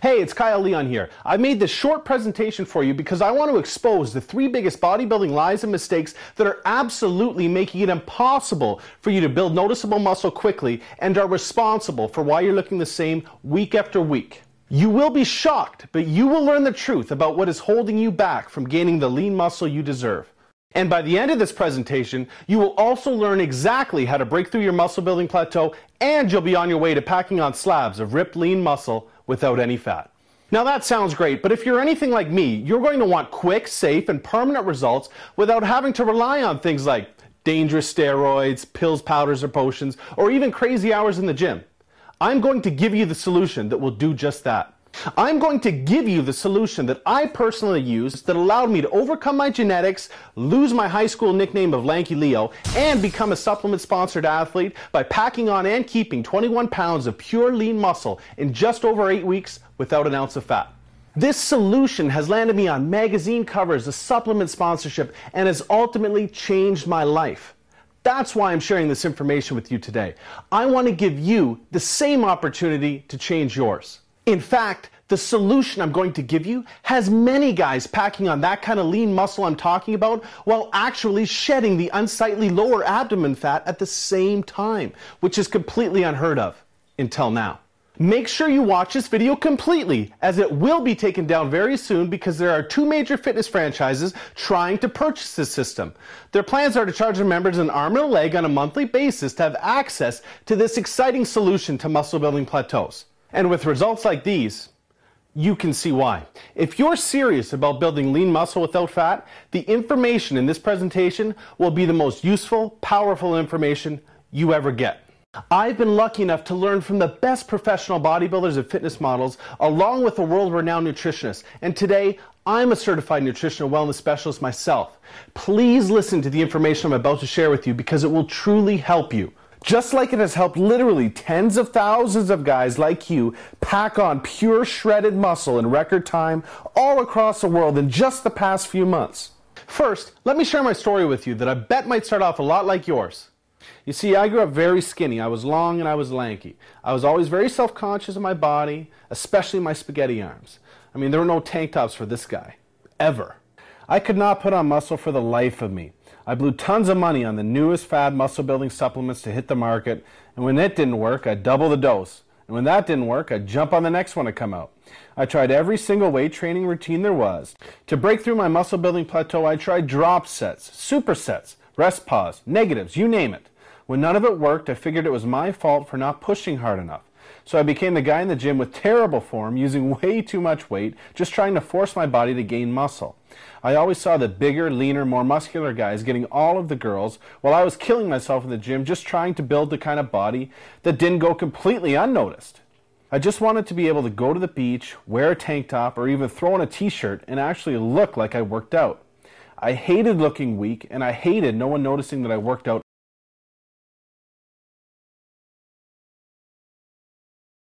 Hey, it's Kyle Leon here. I made this short presentation for you because I want to expose the three biggest bodybuilding lies and mistakes that are absolutely making it impossible for you to build noticeable muscle quickly and are responsible for why you're looking the same week after week. You will be shocked, but you will learn the truth about what is holding you back from gaining the lean muscle you deserve. And by the end of this presentation, you will also learn exactly how to break through your muscle building plateau and you'll be on your way to packing on slabs of ripped lean muscle without any fat. Now that sounds great, but if you're anything like me, you're going to want quick, safe, and permanent results without having to rely on things like dangerous steroids, pills, powders, or potions, or even crazy hours in the gym. I'm going to give you the solution that will do just that. I'm going to give you the solution that I personally used that allowed me to overcome my genetics, lose my high school nickname of Lanky Leo, and become a supplement sponsored athlete by packing on and keeping 21 pounds of pure lean muscle in just over eight weeks without an ounce of fat. This solution has landed me on magazine covers, a supplement sponsorship, and has ultimately changed my life. That's why I'm sharing this information with you today. I want to give you the same opportunity to change yours. In fact, the solution I'm going to give you has many guys packing on that kind of lean muscle I'm talking about while actually shedding the unsightly lower abdomen fat at the same time, which is completely unheard of until now. Make sure you watch this video completely as it will be taken down very soon because there are two major fitness franchises trying to purchase this system. Their plans are to charge their members an arm and a leg on a monthly basis to have access to this exciting solution to muscle building plateaus. And with results like these, you can see why. If you're serious about building lean muscle without fat, the information in this presentation will be the most useful, powerful information you ever get. I've been lucky enough to learn from the best professional bodybuilders and fitness models, along with a world renowned nutritionist. And today, I'm a certified nutritional wellness specialist myself. Please listen to the information I'm about to share with you because it will truly help you. Just like it has helped literally tens of thousands of guys like you pack on pure shredded muscle in record time all across the world in just the past few months. First, let me share my story with you that I bet might start off a lot like yours. You see, I grew up very skinny. I was long and I was lanky. I was always very self conscious of my body, especially my spaghetti arms. I mean, there were no tank tops for this guy. Ever. I could not put on muscle for the life of me. I blew tons of money on the newest fad muscle building supplements to hit the market, and when it didn't work, I'd double the dose. And when that didn't work, I'd jump on the next one to come out. I tried every single weight training routine there was. To break through my muscle building plateau, I tried drop sets, supersets, rest pause, negatives, you name it. When none of it worked, I figured it was my fault for not pushing hard enough. So I became the guy in the gym with terrible form, using way too much weight, just trying to force my body to gain muscle. I always saw the bigger, leaner, more muscular guys getting all of the girls, while I was killing myself in the gym just trying to build the kind of body that didn't go completely unnoticed. I just wanted to be able to go to the beach, wear a tank top, or even throw on a t-shirt and actually look like I worked out. I hated looking weak, and I hated no one noticing that I worked out